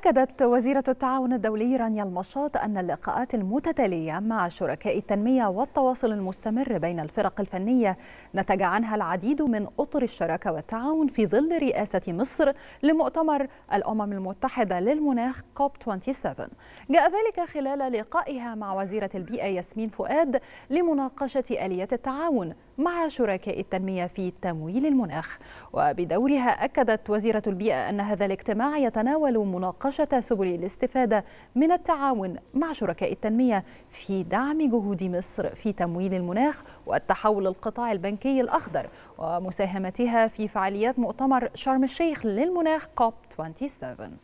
أكدت وزيرة التعاون الدولي رانيا المشاط أن اللقاءات المتتالية مع شركاء التنمية والتواصل المستمر بين الفرق الفنية نتج عنها العديد من أطر الشراكة والتعاون في ظل رئاسة مصر لمؤتمر الأمم المتحدة للمناخ كوب 27 جاء ذلك خلال لقائها مع وزيرة البيئة ياسمين فؤاد لمناقشة آليات التعاون مع شركاء التنمية في تمويل المناخ. وبدورها أكدت وزيرة البيئة أن هذا الاجتماع يتناول مناقشة سبل الاستفادة من التعاون مع شركاء التنمية في دعم جهود مصر في تمويل المناخ والتحول القطاع البنكي الأخضر ومساهمتها في فعاليات مؤتمر شرم الشيخ للمناخ كوب 27